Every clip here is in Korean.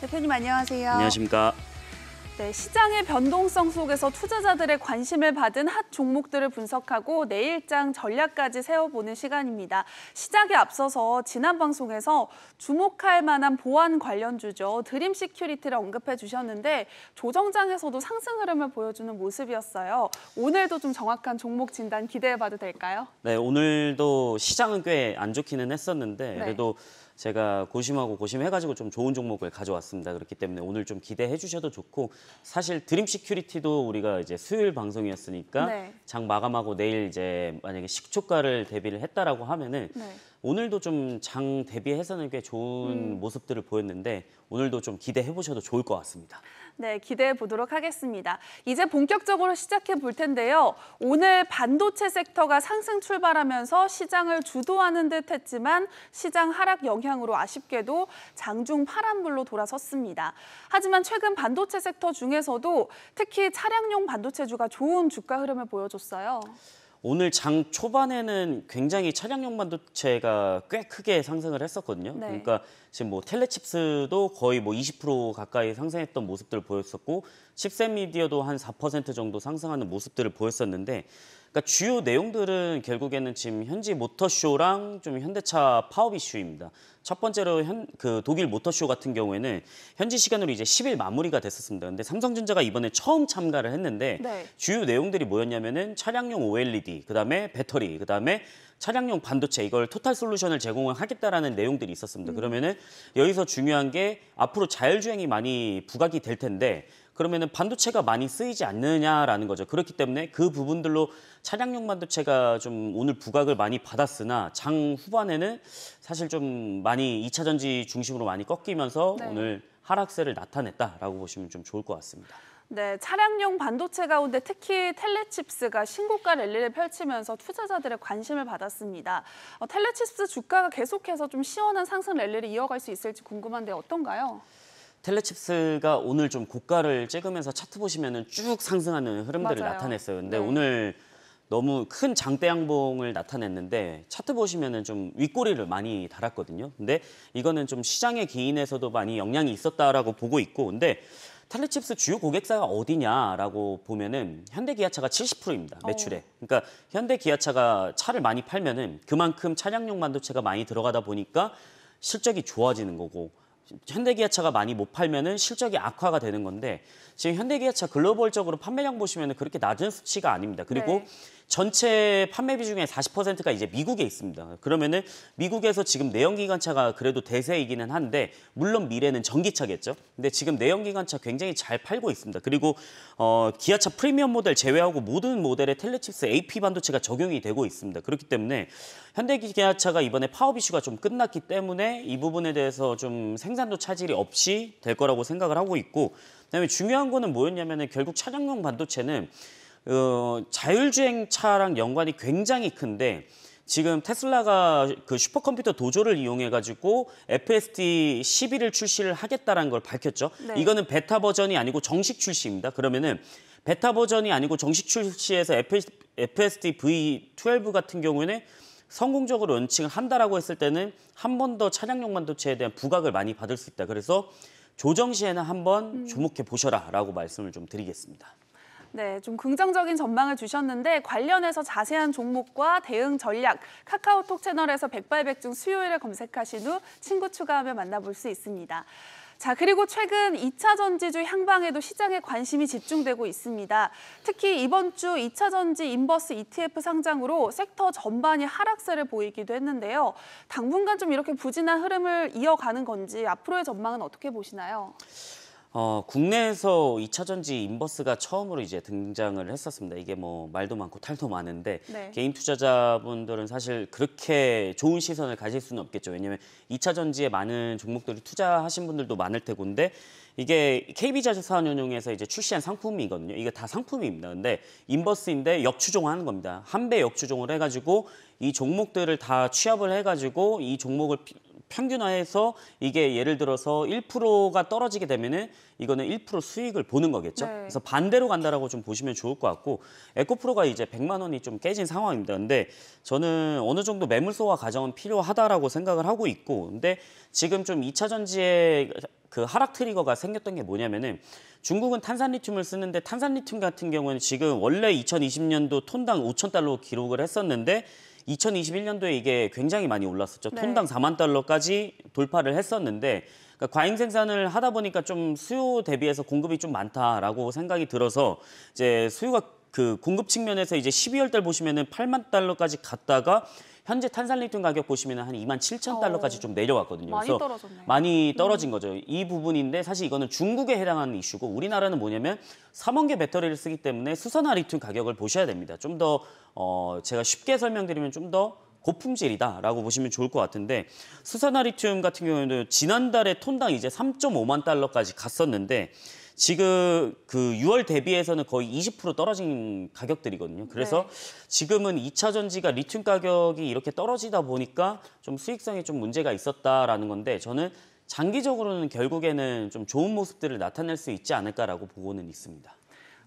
대표님 안녕하세요. 안녕하십니까. 네, 시장의 변동성 속에서 투자자들의 관심을 받은 핫 종목들을 분석하고 내일장 전략까지 세워보는 시간입니다. 시작에 앞서서 지난 방송에서 주목할 만한 보안 관련주죠. 드림 시큐리티를 언급해 주셨는데 조정장에서도 상승 흐름을 보여주는 모습이었어요. 오늘도 좀 정확한 종목 진단 기대해 봐도 될까요? 네, 오늘도 시장은 꽤 안 좋기는 했었는데 네. 그래도 제가 고심하고 고심해가지고 좀 좋은 종목을 가져왔습니다. 그렇기 때문에 오늘 좀 기대해 주셔도 좋고 사실 드림 시큐리티도 우리가 이제 수요일 방송이었으니까 네. 장 마감하고 내일 이제 만약에 시초가를 대비를 했다라고 하면은 네. 오늘도 좀 장 대비해서는 꽤 좋은 음. 모습들을 보였는데 오늘도 좀 기대해 보셔도 좋을 것 같습니다. 네, 기대해 보도록 하겠습니다. 이제 본격적으로 시작해 볼 텐데요. 오늘 반도체 섹터가 상승 출발하면서 시장을 주도하는 듯 했지만 시장 하락 영향으로 아쉽게도 장중 파란불로 돌아섰습니다. 하지만 최근 반도체 섹터 중에서도 특히 차량용 반도체주가 좋은 주가 흐름을 보여줬어요. 오늘 장 초반에는 굉장히 차량용 반도체가 꽤 크게 상승을 했었거든요. 네. 그러니까 지금 뭐 텔레칩스도 거의 뭐 20% 가까이 상승했던 모습들을 보였었고 칩셋 미디어도 한 4% 정도 상승하는 모습들을 보였었는데 그러니까 주요 내용들은 결국에는 지금 현지 모터쇼랑 좀 현대차 파업 이슈입니다. 첫 번째로 현, 그 독일 모터쇼 같은 경우에는 현지 시간으로 이제 10일 마무리가 됐었습니다. 근데 삼성전자가 이번에 처음 참가를 했는데 네. 주요 내용들이 뭐였냐면은 차량용 OLED, 그다음에 배터리, 그다음에 차량용 반도체 이걸 토탈 솔루션을 제공을 하겠다라는 내용들이 있었습니다. 그러면은 여기서 중요한 게 앞으로 자율주행이 많이 부각이 될 텐데 그러면은 반도체가 많이 쓰이지 않느냐라는 거죠. 그렇기 때문에 그 부분들로 차량용 반도체가 좀 오늘 부각을 많이 받았으나 장 후반에는 사실 좀 많이 2차 전지 중심으로 많이 꺾이면서 네. 오늘 하락세를 나타냈다라고 보시면 좀 좋을 것 같습니다. 네, 차량용 반도체 가운데 특히 텔레칩스가 신고가 랠리를 펼치면서 투자자들의 관심을 받았습니다. 어, 텔레칩스 주가가 계속해서 좀 시원한 상승 랠리를 이어갈 수 있을지 궁금한데 어떤가요? 텔레칩스가 오늘 좀 고가를 찍으면서 차트 보시면은 쭉 상승하는 흐름들을 맞아요. 나타냈어요. 근데 네. 오늘 너무 큰 장대 양봉을 나타냈는데 차트 보시면은 좀 윗꼬리를 많이 달았거든요. 근데 이거는 좀 시장의 기인에서도 많이 영향이 있었다라고 보고 있고 근데 텔레칩스 주요 고객사가 어디냐라고 보면은 현대기아차가 70%입니다 매출에. 그러니까 현대기아차가 차를 많이 팔면은 그만큼 차량용 반도체가 많이 들어가다 보니까 실적이 좋아지는 거고 현대기아차가 많이 못 팔면은 실적이 악화가 되는 건데 지금 현대기아차 글로벌적으로 판매량 보시면은 그렇게 낮은 수치가 아닙니다. 그리고 네. 전체 판매 비중의 40%가 이제 미국에 있습니다. 그러면은 미국에서 지금 내연기관차가 그래도 대세이기는 한데 물론 미래는 전기차겠죠. 근데 지금 내연기관차 굉장히 잘 팔고 있습니다. 그리고 어, 기아차 프리미엄 모델 제외하고 모든 모델에 텔레칩스 AP 반도체가 적용이 되고 있습니다. 그렇기 때문에 현대기아차가 이번에 파업 이슈가 좀 끝났기 때문에 이 부분에 대해서 좀 생산도 차질이 없이 될 거라고 생각을 하고 있고 그다음에 중요한 거는 뭐였냐면은 결국 차량용 반도체는 어, 자율주행 차랑 연관이 굉장히 큰데 지금 테슬라가 그 슈퍼컴퓨터 도조를 이용해 가지고 FSD 11을 출시를 하겠다라는 걸 밝혔죠. 네. 이거는 베타 버전이 아니고 정식 출시입니다. 그러면은 베타 버전이 아니고 정식 출시에서 FSD V12 같은 경우에는 성공적으로 런칭을 한다라고 했을 때는 한 번 더 차량용 반도체에 대한 부각을 많이 받을 수 있다. 그래서 조정 시에는 한번 주목해 보셔라라고 말씀을 좀 드리겠습니다. 네, 좀 긍정적인 전망을 주셨는데 관련해서 자세한 종목과 대응 전략 카카오톡 채널에서 백발백중 수요일에 검색하신 후 친구 추가하면 만나볼 수 있습니다. 자, 그리고 최근 2차 전지주 향방에도 시장에 관심이 집중되고 있습니다. 특히 이번 주 2차 전지 인버스 ETF 상장으로 섹터 전반이 하락세를 보이기도 했는데요. 당분간 좀 이렇게 부진한 흐름을 이어가는 건지 앞으로의 전망은 어떻게 보시나요? 어, 국내에서 2차 전지 인버스가 처음으로 이제 등장을 했었습니다. 이게 뭐 말도 많고 탈도 많은데 네. 개인 투자자분들은 사실 그렇게 좋은 시선을 가질 수는 없겠죠. 왜냐하면 2차 전지에 많은 종목들을 투자하신 분들도 많을 테고인데 이게 KB자산운용에서 이제 출시한 상품이거든요. 이게 다 상품입니다. 근데 인버스인데 역추종하는 겁니다. 한 배 역추종을 해가지고 이 종목들을 다 취합을 해가지고 이 종목을 피- 평균화해서 이게 예를 들어서 1%가 떨어지게 되면은 이거는 1% 수익을 보는 거겠죠. 네. 그래서 반대로 간다라고 좀 보시면 좋을 것 같고 에코프로가 이제 100만 원이 좀 깨진 상황입니다. 근데 저는 어느 정도 매물소화 과정은 필요하다라고 생각을 하고 있고 근데 지금 좀 2차 전지에 그 하락 트리거가 생겼던 게 뭐냐면은 중국은 탄산 리튬을 쓰는데 탄산 리튬 같은 경우는 지금 원래 2020년도 톤당 5천 달러 기록을 했었는데 2021년도에 이게 굉장히 많이 올랐었죠. 네. 톤당 4만 달러까지 돌파를 했었는데 그러니까 과잉 생산을 하다 보니까 좀 수요 대비해서 공급이 좀 많다라고 생각이 들어서 이제 수요가 그 공급 측면에서 이제 12월 달 보시면은 8만 달러까지 갔다가 현재 탄산 리튬 가격 보시면은 한 2만 7천 달러까지 어. 좀 내려왔거든요. 많이 그래서 떨어졌네요. 많이 떨어진 거죠. 이 부분인데 사실 이거는 중국에 해당하는 이슈고 우리나라는 뭐냐면 3원계 배터리를 쓰기 때문에 수산화 리튬 가격을 보셔야 됩니다. 좀 더 어, 제가 쉽게 설명드리면 좀더 고품질이다라고 보시면 좋을 것 같은데 수산화 리튬 같은 경우에는 지난달에 톤당 이제 3.5만 달러까지 갔었는데 지금 그 6월 대비해서는 거의 20% 떨어진 가격들이거든요. 그래서 네. 지금은 2차 전지가 리튬 가격이 이렇게 떨어지다 보니까 좀 수익성에 좀 문제가 있었다라는 건데 저는 장기적으로는 결국에는 좀 좋은 모습들을 나타낼 수 있지 않을까라고 보고는 있습니다.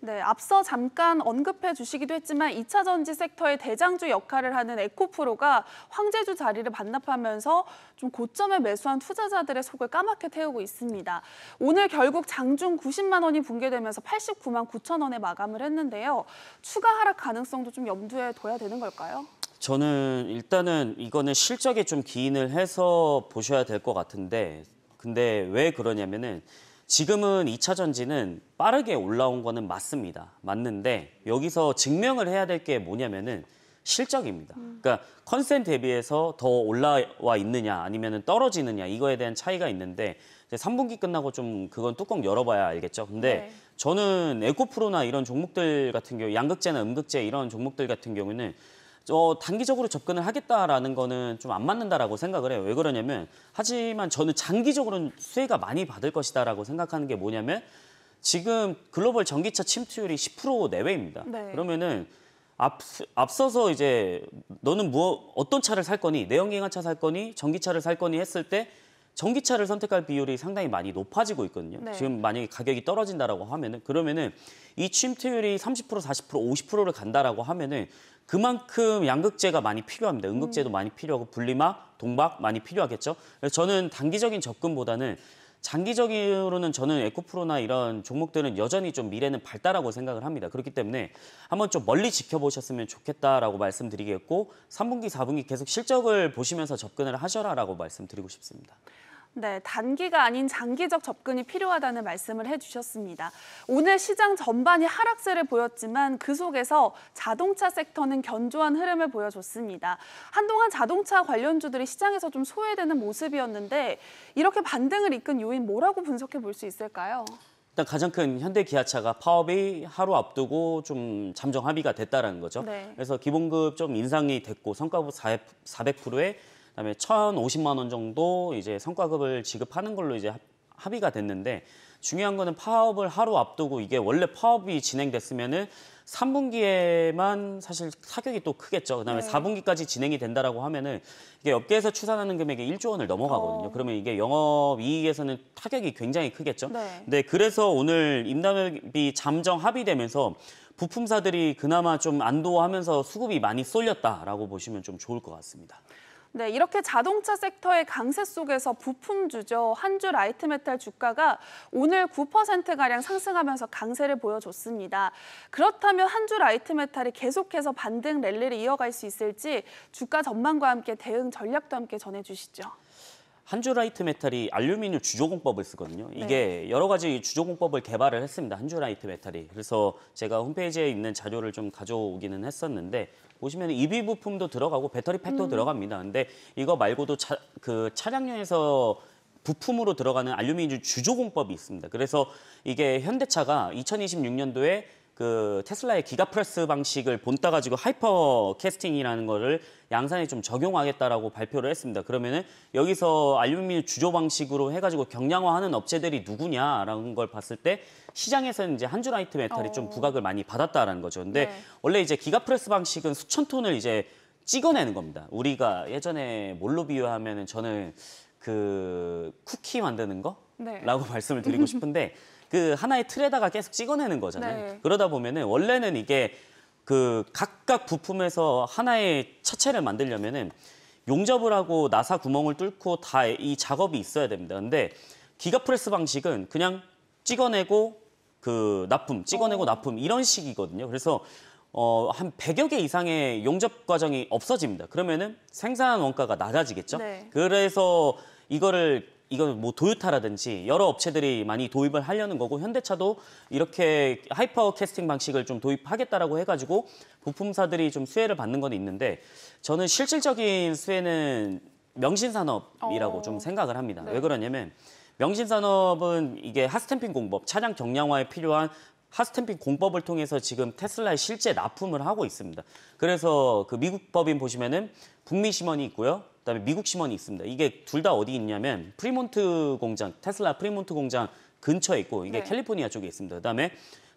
네, 앞서 잠깐 언급해 주시기도 했지만 2차 전지 섹터의 대장주 역할을 하는 에코프로가 황제주 자리를 반납하면서 좀 고점에 매수한 투자자들의 속을 까맣게 태우고 있습니다. 오늘 결국 장중 90만 원이 붕괴되면서 89만 9천 원에 마감을 했는데요. 추가 하락 가능성도 좀 염두에 둬야 되는 걸까요? 저는 일단은 이거는 실적에 좀 기인을 해서 보셔야 될 것 같은데 근데 왜 그러냐면은 지금은 2차 전지는 빠르게 올라온 거는 맞습니다. 맞는데 여기서 증명을 해야 될 게 뭐냐면은 실적입니다. 그러니까 컨센 대비해서 더 올라와 있느냐 아니면은 떨어지느냐 이거에 대한 차이가 있는데 이제 3분기 끝나고 좀 그건 뚜껑 열어봐야 알겠죠. 근데 네. 저는 에코프로나 이런 종목들 같은 경우 양극재나 음극재 이런 종목들 같은 경우는 어, 단기적으로 접근을 하겠다라는 거는 좀 안 맞는다라고 생각을 해요. 왜 그러냐면 하지만 저는 장기적으로는 수혜가 많이 받을 것이다라고 생각하는 게 뭐냐면 지금 글로벌 전기차 침투율이 10% 내외입니다. 네. 그러면은 앞, 앞서서 이제 너는 뭐 어떤 차를 살 거니 내연기관차 살 거니 전기차를 살 거니 했을 때 전기차를 선택할 비율이 상당히 많이 높아지고 있거든요. 네. 지금 만약에 가격이 떨어진다라고 하면은 그러면은 이 침투율이 30% 40% 50%를 간다라고 하면은 그만큼 양극재가 많이 필요합니다. 음극재도 많이 필요하고 분리막, 동박 많이 필요하겠죠. 그래서 저는 단기적인 접근보다는 장기적으로는 저는 에코프로나 이런 종목들은 여전히 좀 미래는 밝다라고 생각을 합니다. 그렇기 때문에 한번 좀 멀리 지켜보셨으면 좋겠다라고 말씀드리겠고 3분기, 4분기 계속 실적을 보시면서 접근을 하셔라라고 말씀드리고 싶습니다. 네, 단기가 아닌 장기적 접근이 필요하다는 말씀을 해주셨습니다. 오늘 시장 전반이 하락세를 보였지만 그 속에서 자동차 섹터는 견조한 흐름을 보여줬습니다. 한동안 자동차 관련주들이 시장에서 좀 소외되는 모습이었는데 이렇게 반등을 이끈 요인 뭐라고 분석해 볼 수 있을까요? 일단 가장 큰 현대 기아차가 파업이 하루 앞두고 좀 잠정 합의가 됐다라는 거죠. 네. 그래서 기본급 좀 인상이 됐고 성과급 400%에 그다음에 1,050만 원 정도 이제 성과급을 지급하는 걸로 이제 합- 합의가 됐는데 중요한 거는 파업을 하루 앞두고 이게 원래 파업이 진행됐으면은 3분기에만 사실 타격이 또 크겠죠. 그다음에 네. 4분기까지 진행이 된다라고 하면은 이게 업계에서 추산하는 금액이 1조 원을 넘어가거든요. 어. 그러면 이게 영업 이익에서는 타격이 굉장히 크겠죠. 네. 네, 그래서 오늘 임단협이 잠정 합의되면서 부품사들이 그나마 좀 안도하면서 수급이 많이 쏠렸다라고 보시면 좀 좋을 것 같습니다. 네, 이렇게 자동차 섹터의 강세 속에서 부품주죠. 한주라이트메탈 주가가 오늘 9%가량 상승하면서 강세를 보여줬습니다. 그렇다면 한주라이트메탈이 계속해서 반등 랠리를 이어갈 수 있을지 주가 전망과 함께 대응 전략도 함께 전해주시죠. 한주라이트 메탈이 알루미늄 주조공법을 쓰거든요. 이게 여러 가지 주조공법을 개발을 했습니다. 한주라이트 메탈이. 그래서 제가 홈페이지에 있는 자료를 좀 가져오기는 했었는데 보시면 EV 부품도 들어가고 배터리 팩도 들어갑니다. 근데 이거 말고도 차, 그 차량용에서 부품으로 들어가는 알루미늄 주조공법이 있습니다. 그래서 이게 현대차가 2026년도에 그 테슬라의 기가프레스 방식을 본따 가지고 hyper casting이라는 거를 양산에 좀 적용하겠다라고 발표를 했습니다. 그러면은 여기서 알루미늄 주조 방식으로 해가지고 경량화하는 업체들이 누구냐라는 걸 봤을 때 시장에서는 이제 한주라이트메탈이 좀 어. 부각을 많이 받았다라는 거죠. 근데 네. 원래 이제 기가프레스 방식은 수천 톤을 이제 찍어내는 겁니다. 우리가 예전에 뭘로 비유하면은 저는 그 쿠키 만드는 거? 네. 라고 말씀을 드리고 싶은데 그 하나의 틀에다가 계속 찍어내는 거잖아요. 네. 그러다 보면은 원래는 이게 그 각각 부품에서 하나의 차체를 만들려면은 용접을 하고 나사 구멍을 뚫고 다 이 작업이 있어야 됩니다. 근데 기가프레스 방식은 그냥 찍어내고 그 납품, 찍어내고 납품 이런 식이거든요. 그래서 어, 한 100여 개 이상의 용접 과정이 없어집니다. 그러면은 생산 원가가 낮아지겠죠. 네. 그래서 이거를 이거 뭐 도요타라든지 여러 업체들이 많이 도입을 하려는 거고 현대차도 이렇게 hyper casting 방식을 좀 도입하겠다라고 해가지고 부품사들이 좀 수혜를 받는 건 있는데 저는 실질적인 수혜는 명신산업이라고 어. 좀 생각을 합니다. 네. 왜 그러냐면 명신산업은 이게 hot stamping 공법, 차량 경량화에 필요한 hot stamping 공법을 통해서 지금 테슬라에 실제 납품을 하고 있습니다. 그래서 그 미국 법인 보시면은 북미 심원이 있고요. 그다음에 미국 심원이 있습니다. 이게 둘 다 어디 있냐면 프리몬트 공장, 테슬라 프리몬트 공장 근처에 있고 이게 네. 캘리포니아 쪽에 있습니다. 그다음에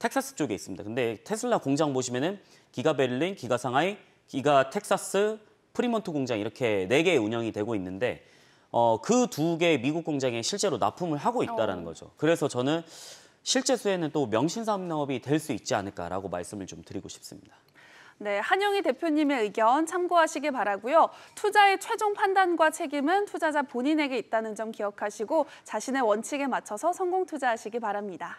텍사스 쪽에 있습니다. 근데 테슬라 공장 보시면은 기가 베를린, 기가 상하이, 기가 텍사스, 프리몬트 공장 이렇게 네개 운영이 되고 있는데 어, 그 두 개의 미국 공장에 실제로 납품을 하고 있다라는 어. 거죠. 그래서 저는 실제 수혜는 또 명신 산업이 될 수 있지 않을까라고 말씀을 좀 드리고 싶습니다. 네, 한영희 대표님의 의견 참고하시기 바라고요. 투자의 최종 판단과 책임은 투자자 본인에게 있다는 점 기억하시고 자신의 원칙에 맞춰서 성공 투자하시기 바랍니다.